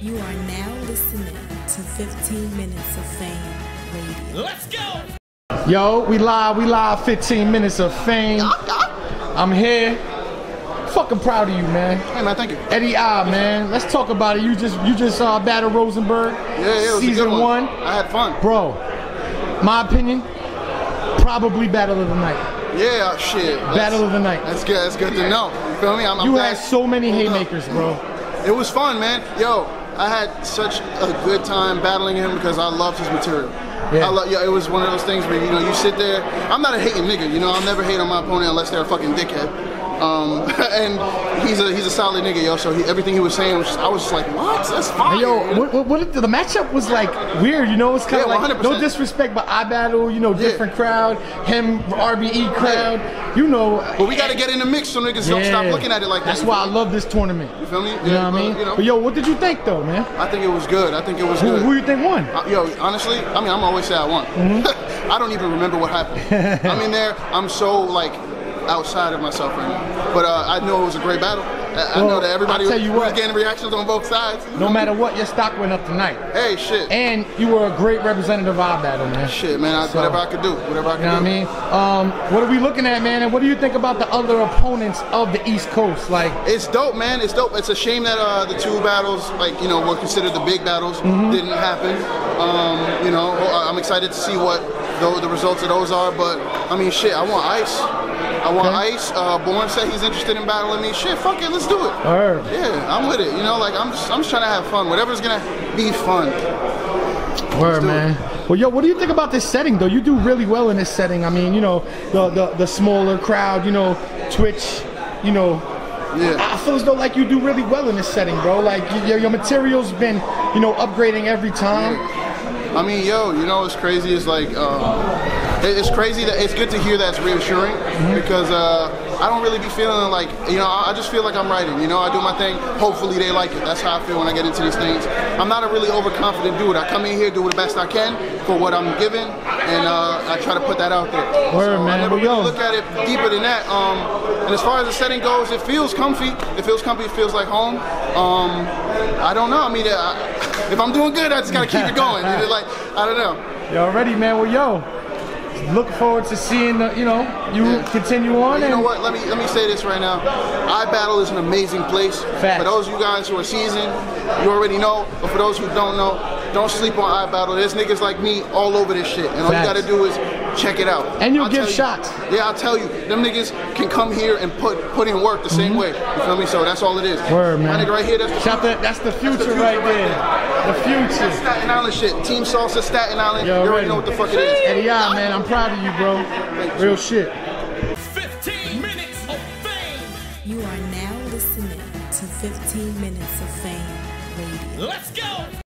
You are now listening to 15 Minutes of Fame Radio. Let's go! Yo, we live, we live 15 minutes of fame. I'm here. Fucking proud of you, man. Hey man, thank you. Eddy I, man. Let's talk about it. You just you just uh battle Rosenberg. Yeah, yeah, it was a Season good one. one. I had fun. Bro, my opinion, probably battle of the night. Yeah, shit. That's- Battle of the night. That's good. That's good to know. You feel me? I'm, I'm You glad- had so many Hold up. haymakers, bro. It was fun, man. Yo, I had such a good time battling him because I loved his material. Yeah. I love, yeah, it was one of those things where you know you sit there. I'm not a hating nigga, you know. I'll never hate on my opponent unless they're a fucking dickhead. Um, and he's a he's a solid nigga, yo. So he, everything he was saying, was just, I was just like, what? That's fine. Yo, what, what, what the matchup was like weird, you know? It's kind of Yeah, like 100%. no disrespect, but I battle, you know, different crowd, him RBE crowd, you know. But we got to get in the mix so niggas don't stop looking at it like that. That's why I love this tournament. You feel me? You know Yeah, what I mean? you know. But yo, what did you think though, man? I think it was good. I think it was Who, good. who you think won? Uh, yo, honestly, I mean, I'm always say I won. Mm-hmm. I don't even remember what happened. I'm in there. I'm so like outside of myself right now. But uh, I know it was a great battle. I, I know that everybody I'll tell you was what. getting reactions on both sides. No matter what, your stock went up tonight. Hey, shit, And you were a great representative of our battle, man. shit, man. I, So- whatever I could do, whatever I could You know what do. I mean? Um, what are we looking at, man? And what do you think about the other opponents of the East Coast? Like, It's dope, man. It's dope. It's a shame that uh, the two battles, like you know, were considered the big battles, Mm-hmm. didn't happen. Um, you know, I'm excited to see what the, the results of those are. But I mean, shit, I want ice. I want Okay. ice. Uh, Born said he's interested in battling me. Shit, fuck it, let's do it. Word. Yeah, I'm with it. You know, like I'm just, I'm just trying to have fun. Whatever's gonna be fun. Word, do it. man. Well, yo, what do you think about this setting, though? You do really well in this setting. I mean, you know, the the, the smaller crowd, you know, Twitch, you know. Yeah. I feel as though like you do really well in this setting, bro. Like your, your material's been, you know, upgrading every time. I mean, yo, you know what's crazy is like, um, it's crazy that it's good to hear that's reassuring because uh, I don't really be feeling like, you know, I just feel like I'm writing. You know, I do my thing. Hopefully they like it. That's how I feel when I get into these things. I'm not a really overconfident dude. I come in here, do the best I can for what I'm given, and uh, I try to put that out there. Word, So man. I never Well, really yo. look at it deeper than that. Um, and as far as the setting goes, it feels comfy. It feels comfy. It feels like home. Um, I don't know. I mean, I, if I'm doing good, I just gotta keep it going. Like I don't know. You already, man. Well, yo, look forward to seeing, the, you know, you Yeah. continue on. You and know what? Let me let me say this right now. iBattle is an amazing place. Facts. For those of you guys who are seasoned, you already know. But for those who don't know, don't sleep on iBattle. There's niggas like me all over this shit, and all Facts. you gotta do is check it out. And you'll I'll give tell you- shots. Yeah, I'll tell you, them niggas can come here and put put in work the same mm-hmm. way. You feel me? So that's all it is. Word, man. My nigga right here, that's the Shout that, that's the future, future right right there. The future. Staten Island shit. Team Salsa, Staten Island. Yo, you already already. know what the fuck it is. Eddy, I, man, I'm proud of you, bro. Real shit. 15 minutes of fame! You are now listening to 15 Minutes of Fame Radio. Let's go!